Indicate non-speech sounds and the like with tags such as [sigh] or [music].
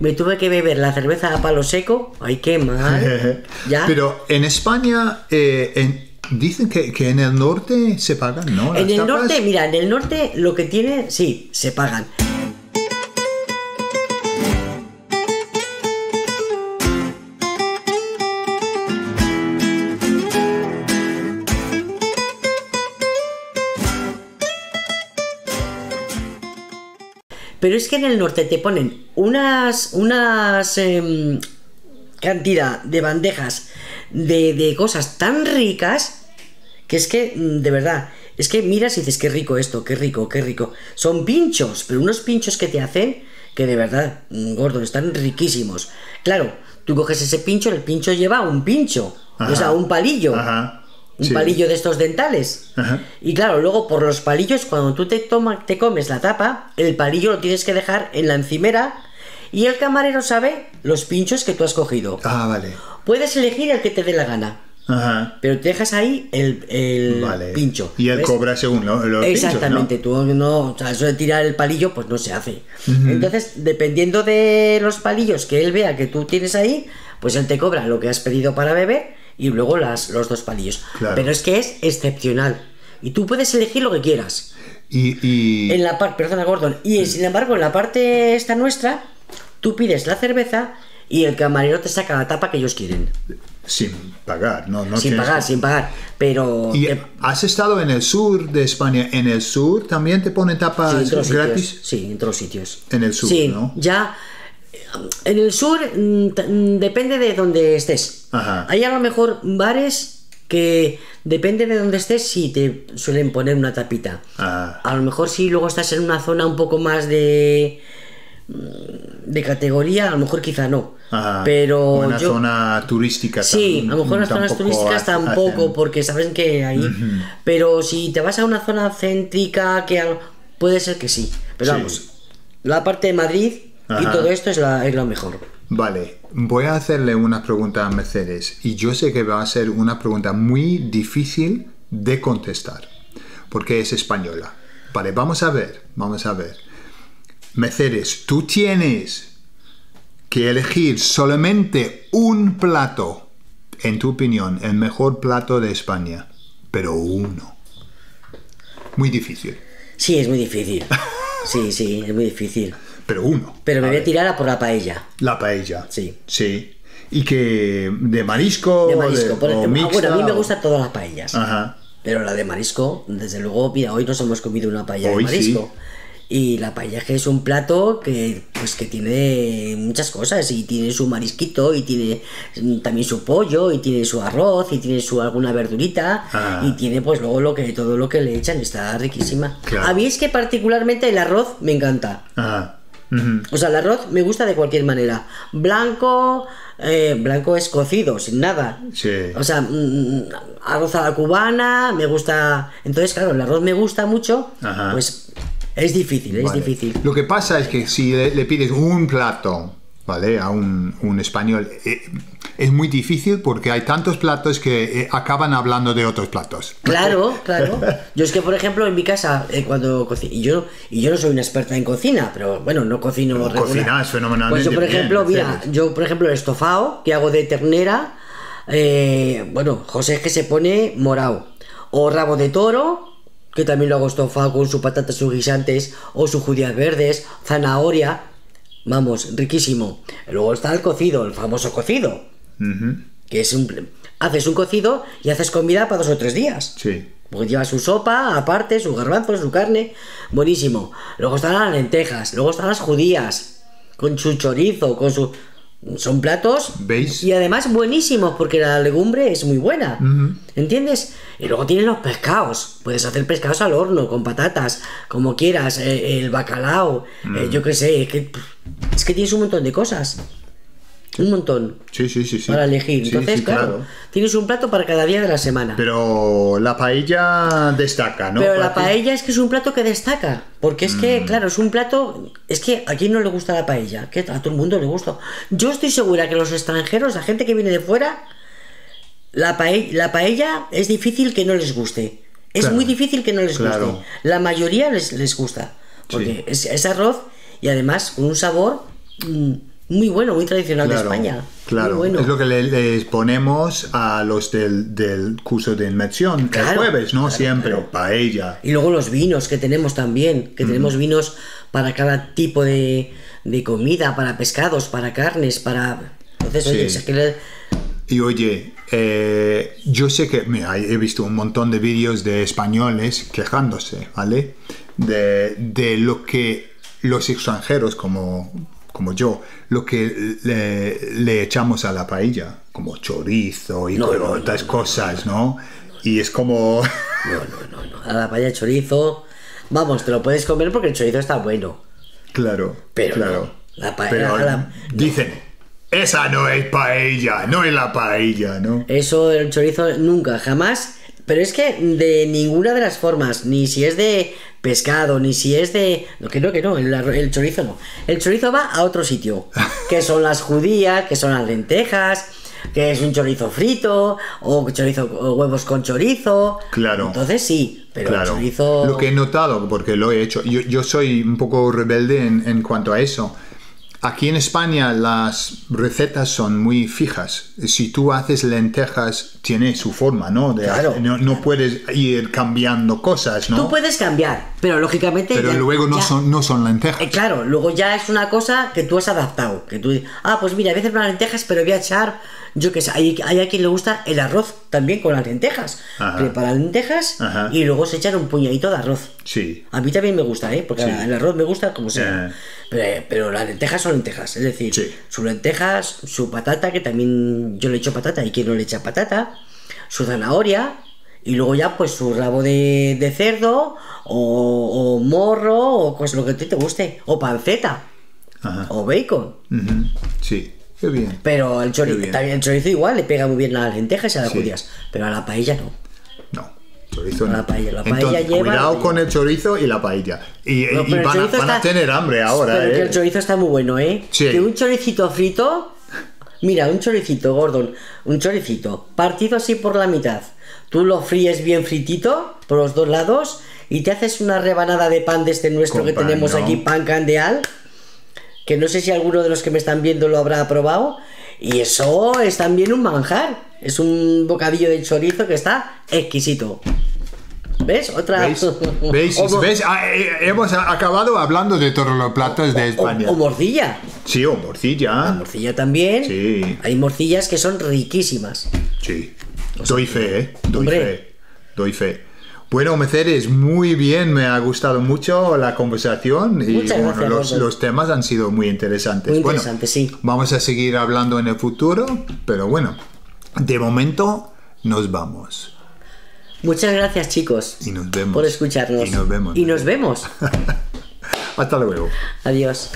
me tuve que beber la cerveza a palo seco. Ay, qué mal. [laughs] Ya. Pero en España, eh, en- dicen que, que en el norte se pagan, ¿no? En el tapas. norte, mira, en el norte lo que tiene, sí, se pagan. Pero es que en el norte te ponen unas, unas em, cantidad de bandejas de, de cosas tan ricas que es que, mm, de verdad, es que miras y dices, qué rico esto, qué rico, qué rico. Son pinchos, pero unos pinchos que te hacen que de verdad, mm, gordo, están riquísimos. Claro, tú coges ese pincho, el pincho lleva un pincho, o sea, un palillo. Ajá. Un Sí. palillo de estos dentales. Ajá. Y claro, luego por los palillos, cuando tú te, toma, te comes la tapa, el palillo lo tienes que dejar en la encimera y el camarero sabe los pinchos que tú has cogido. Ah, vale. Puedes elegir el que te dé la gana. Ajá. Pero te dejas ahí el, el Vale. pincho. Y él ¿ves? cobra según lo- los pinchos, ¿no? Exactamente, tú no, o sea, eso de tirar el palillo, pues no se hace. Entonces, dependiendo de los palillos que él vea que tú tienes ahí, pues él te cobra lo que has pedido para beber y luego las, los dos palillos. Claro. Pero es que es excepcional. Y tú puedes elegir lo que quieras. Y, y- En la parte, perdona, Gordon. Y sin embargo, en la parte esta nuestra, tú pides la cerveza y el camarero te saca la tapa que ellos quieren. sin pagar, no, no sin pagar, que- sin pagar. Pero. ¿Y te- has estado en el sur de España? ¿En el sur también te ponen tapas gratis? sitios. Sí, en todos los sitios. En el sur, sí, ¿no? Ya. En el sur mm, mm, depende de donde estés. Ajá. Hay a lo mejor bares que depende de donde estés, sí te suelen poner una tapita. A lo mejor si luego estás en una zona un poco más de mm, de categoría, a lo mejor quizá no. Ajá. Pero una yo zona turística. Sí, a lo mejor las zonas turísticas tampoco, hacen- porque saben que ahí. Pero si te vas a una zona céntrica, que puede ser que sí. Pero Sí. vamos, la parte de Madrid y todo esto es, la, es lo mejor. Vale, voy a hacerle una pregunta a Mercedes y yo sé que va a ser una pregunta muy difícil de contestar porque es española. Vale, vamos a ver, vamos a ver. Mercedes, tú tienes que elegir solamente un plato, en tu opinión, el mejor plato de España, pero uno. Muy difícil, Sí, es muy difícil. Sí, sí, es muy difícil. Pero uno. Pero me voy a tirar a por la paella. La paella. Sí. Sí. Y que de marisco, De marisco. por o ejemplo. Ah, bueno, a mí mixta, me gustan todas las paellas. Ajá. Pero la de marisco, desde luego, mira, hoy nos hemos comido una paella Hoy de marisco. Y la paella que es un plato que pues que tiene muchas cosas y tiene su marisquito y tiene mm, también su pollo y tiene su arroz y tiene su alguna verdurita Ah. y tiene pues luego lo que todo lo que le echan está riquísima. Claro. A mí es que particularmente el arroz me encanta. O sea, el arroz me gusta de cualquier manera. Blanco, eh, blanco es cocido, sin nada. Sí. O sea, mm, arroz a la cubana, me gusta. Entonces, claro, el arroz me gusta mucho. Ajá. Pues es difícil, es Vale. difícil. Lo que pasa es que si le, le pides un plato, ¿vale? A un, un español, eh, es muy difícil porque hay tantos platos que eh, acaban hablando de otros platos. Claro, [laughs] claro. Yo es que, por ejemplo, en mi casa, eh, cuando cocino, y yo, y yo no soy una experta en cocina, pero bueno, no cocino No, regular. cocinas fenomenalmente Pues yo, por bien, ejemplo, mira, Mercedes. yo, por ejemplo, el estofado que hago de ternera, eh, bueno, José es que se pone morado. O rabo de toro, que también lo hago estofado con sus patatas, sus guisantes, o sus judías verdes, zanahoria. Vamos, riquísimo. Luego está el cocido, el famoso cocido Que es un haces un cocido y haces comida para dos o tres días. Sí. porque lleva su sopa aparte su garbanzo su carne. Buenísimo. Luego están las lentejas luego están las judías con su chorizo con su son platos ¿Veis? y además buenísimos porque la legumbre es muy buena. ¿entiendes? y luego tienen los pescados. Puedes hacer pescados al horno con patatas como quieras eh, el bacalao eh, yo qué sé es que, es que tienes un montón de cosas un montón Sí, sí, sí, sí. para elegir. Entonces, sí, claro, tienes un plato para cada día de la semana. Pero, Pero la paella destaca, ¿no? Para la paella es que es un plato que destaca. Porque es Mm. que, claro, es un plato. Es que a quién no le gusta la paella. Que a todo el mundo le gusta. Yo estoy segura que los extranjeros, la gente que viene de fuera, la, pae- la paella es difícil que no les guste. Es Claro, muy difícil que no les claro. guste. La mayoría les, les gusta. Porque es, es arroz y además con un sabor mm, muy bueno, muy tradicional de España. Claro, bueno. es lo que le- les ponemos a los del, del curso de inmersión el jueves, ¿no? claro, Siempre, paella. Y luego los vinos que tenemos también, que tenemos vinos para cada tipo de, de comida, para pescados, para carnes, para... Entonces, oye, Sí. es que le- Y oye, eh, yo sé que, mira, he visto un montón de vídeos de españoles quejándose, ¿vale? De, de lo que los extranjeros, como, como yo, lo que le, le echamos a la paella, como chorizo y No, no, otras no, cosas, ¿no? Y es como... [laughs] No, no, no, no. A la paella chorizo, vamos, te lo puedes comer porque el chorizo está bueno. Claro, Pero claro. la paella- Pero la- dicen, esa no es paella, no es la paella, ¿no? Eso, el chorizo, nunca, jamás. Pero es que de ninguna de las formas, ni si es de pescado, ni si es de... No, que no, que no, el, chorizo no. El chorizo va a otro sitio, [laughs] que son las judías, que son las lentejas, que es un chorizo frito, o chorizo o huevos con chorizo. Claro. Entonces sí, pero el chorizo... Lo que he notado, porque lo he hecho, yo, yo soy un poco rebelde en, en cuanto a eso. Aquí en España las recetas son muy fijas. Si tú haces lentejas, tiene su forma, ¿no? De Claro. no, no puedes ir cambiando cosas, ¿no? Tú puedes cambiar, pero lógicamente... Pero ya- luego no ya- son, no son lentejas. Eh, claro, luego ya es una cosa que tú has adaptado. Que tú dices, ah, pues mira, a veces unas lentejas, pero voy a echar, yo que sé, hay, hay a quien le gusta el arroz también con las lentejas. Ajá. Prepara lentejas Ajá. y luego se echan un puñadito de arroz. Sí. A mí también me gusta, ¿eh? Porque Sí. el arroz me gusta como sea. Eh. Pero, pero las lentejas son lentejas, es decir, Sí. sus lentejas, su patata, que también yo le echo patata y quien no le echa patata, su zanahoria, y luego ya pues su rabo de, de cerdo, o, o morro, o pues lo que a ti te guste, o panceta, Ajá. o bacon. Ujú. Sí. Qué bien. Pero el chorizo, también el chorizo igual le pega muy bien a las lentejas y a las Sí. judías, pero a la paella no. No. Chorizo La no. paella- la paella Entonces, lleva- cuidado con el chorizo y la paella. Y, No, y van, a, tener hambre ahora, Pero que ¿eh? el chorizo está muy bueno, ¿eh? Sí. Que un choricito frito. Mira, un choricito, Gordon. Un choricito. Partido así por la mitad. Tú lo fríes bien fritito por los dos lados. Y te haces una rebanada de pan de este nuestro Con que pan, tenemos ¿no? aquí, pan candeal. Que no sé si alguno de los que me están viendo lo habrá probado. Y eso es también un manjar. Es un bocadillo de chorizo que está exquisito. ¿Ves? Otra. ¿Veis? ¿Veis? O mo- ¿Veis? Ah, eh, hemos acabado hablando de todos los platos de España. o morcilla. Sí, o morcilla. Morcilla también. Sí. Hay morcillas que son riquísimas. Sí. Doy fe, ¿eh? Doy Hombre. fe. Doy fe. Bueno, Mercedes, muy bien, me ha gustado mucho la conversación y Muchas bueno, gracias, los, los temas han sido muy interesantes. Muy Bueno, interesante, sí. Vamos a seguir hablando en el futuro, pero bueno, de momento nos vamos Muchas gracias, chicos, y nos vemos. por escucharnos. Y nos vemos. Y nos vemos. [laughs] Hasta luego. Adiós.